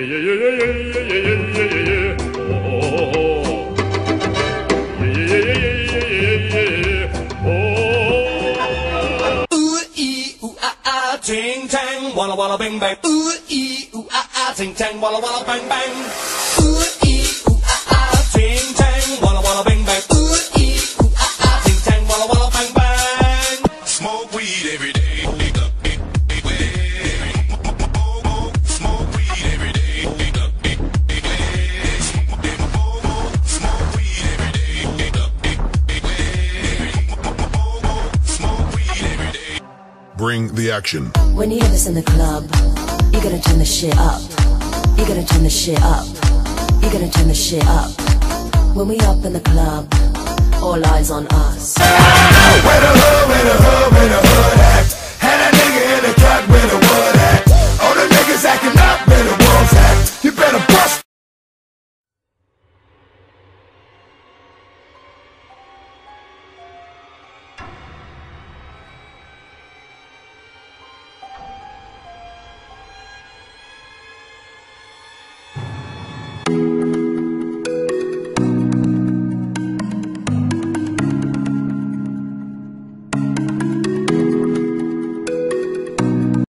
ting tang, walla walla bang bang, ooh ee ooh ah ah, ting tang, walla walla bang bang, ooh ee ooh ah ah, ting tang, walla walla bang bang, ooh ee ooh ah ah, ting tang, walla walla bang bang. Smoke weed every day. Bring the action. When you hear this in the club, you gotta turn the shit up. You gotta turn the shit up. You gotta turn the shit up. When we up in the club, all eyes on us. Where